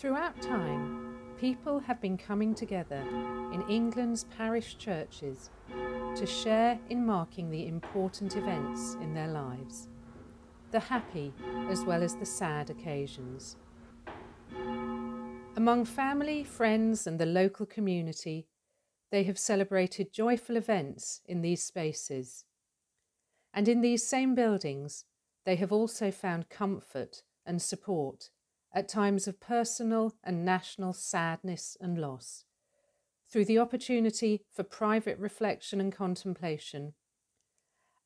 Throughout time, people have been coming together in England's parish churches to share in marking the important events in their lives, the happy as well as the sad occasions. Among family, friends, and the local community, they have celebrated joyful events in these spaces. And in these same buildings, they have also found comfort and support at times of personal and national sadness and loss, through the opportunity for private reflection and contemplation,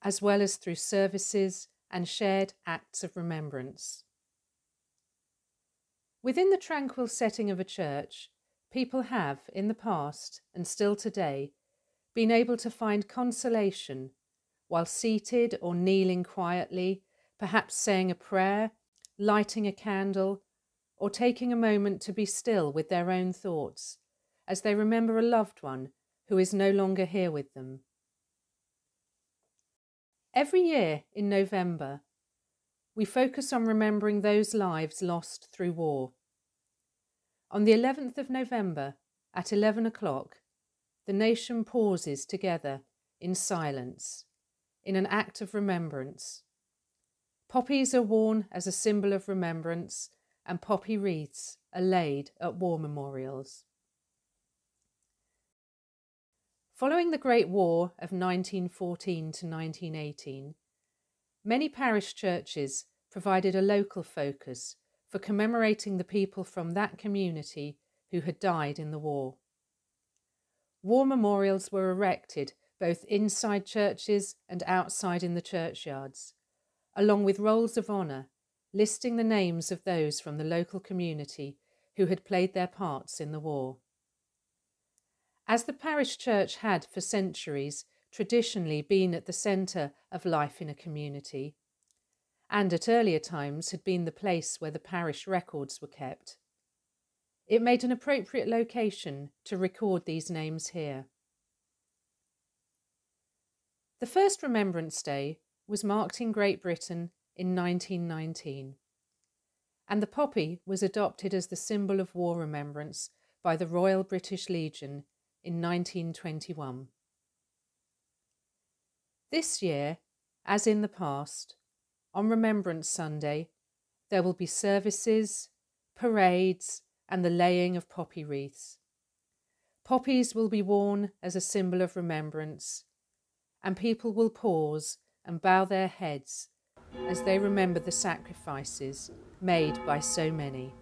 as well as through services and shared acts of remembrance. Within the tranquil setting of a church, people have, in the past and still today, been able to find consolation while seated or kneeling quietly, perhaps saying a prayer, lighting a candle, or taking a moment to be still with their own thoughts as they remember a loved one who is no longer here with them. Every year in November, we focus on remembering those lives lost through war. On the 11th of November at 11 o'clock, the nation pauses together in silence in an act of remembrance. Poppies are worn as a symbol of remembrance and poppy wreaths are laid at war memorials. Following the Great War of 1914 to 1918, many parish churches provided a local focus for commemorating the people from that community who had died in the war. War memorials were erected both inside churches and outside in the churchyards, along with rolls of honour listing the names of those from the local community who had played their parts in the war. As the parish church had for centuries traditionally been at the centre of life in a community, and at earlier times had been the place where the parish records were kept, it made an appropriate location to record these names here. The first Remembrance Day was marked in Great Britain in 1919, and the poppy was adopted as the symbol of war remembrance by the Royal British Legion in 1921. This year, as in the past, on Remembrance Sunday, there will be services, parades, and the laying of poppy wreaths. Poppies will be worn as a symbol of remembrance, and people will pause and bow their heads as they remember the sacrifices made by so many.